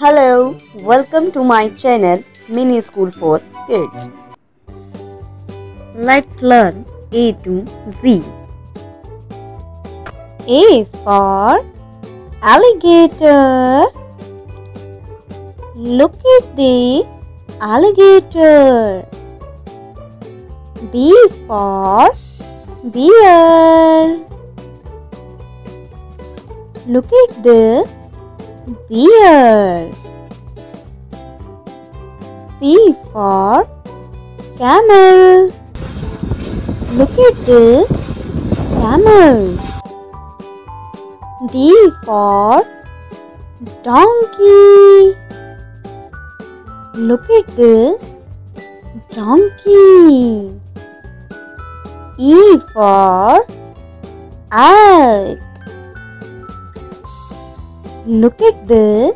Hello, welcome to my channel Mini School for Kids. Let's learn A to Z. A for alligator. Look at the alligator. B for bear. Look at the bear. C for camel. Look at the camel. D for donkey. Look at the donkey. E for elk. Look at the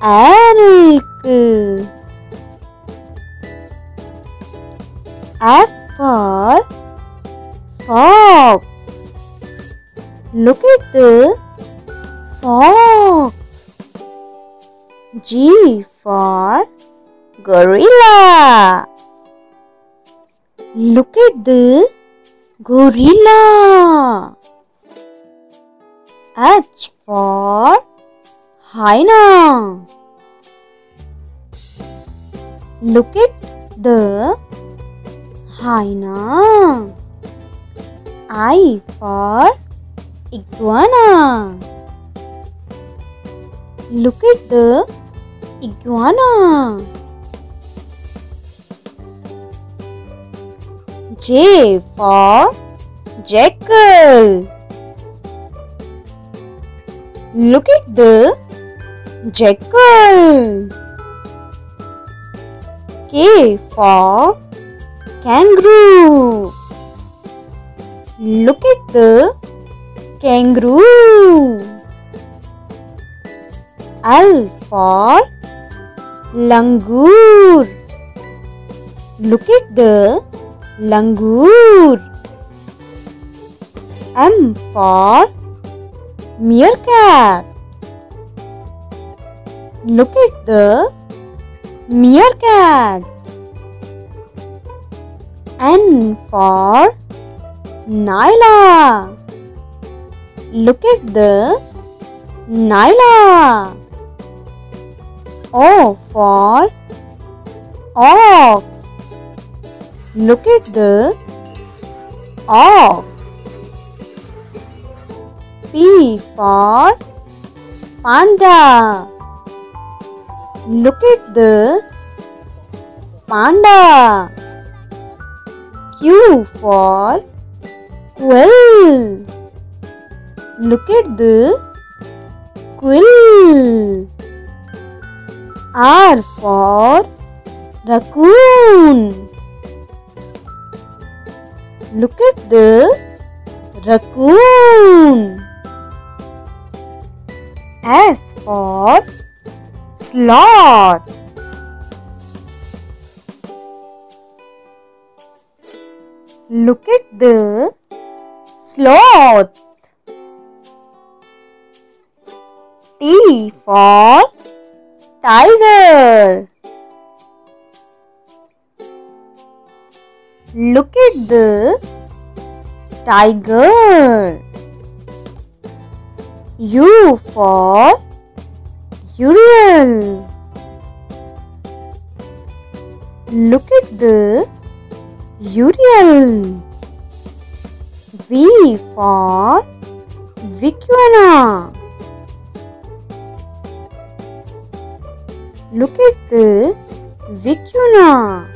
elk. F for fox. Look at the fox. G for gorilla. Look at the gorilla. H for hyena. Look at the hyena. I for iguana. Look at the iguana. J for jackal. Look at the jackal. K for kangaroo. Look at the kangaroo. L for langur. Look at the langur. M for meerkat. Look at the meerkat. N for nyala. Look at the nyala. O for ox. Look at the ox. P for panda. Look at the panda. Q for quill. Look at the quill. R for raccoon. Look at the raccoon. S for sloth. Look at the sloth. T for tiger. Look at the tiger. U for urial. Look at the urial. V for Vicuna. Look at the Vicuna.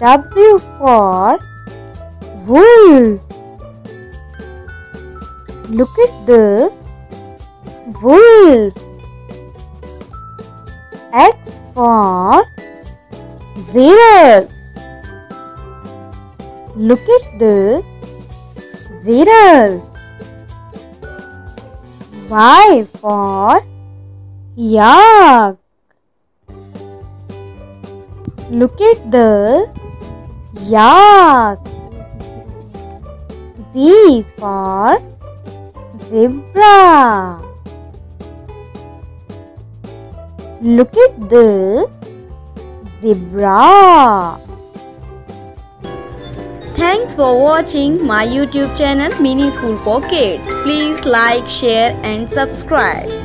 W for wolf. Look at the wolf. X for xerus. Look at the xerus. Y for yak. Look at the yak. Z for zebra. Look at the zebra. Thanks for watching my YouTube channel Mini School for Kids. Please like, share and subscribe.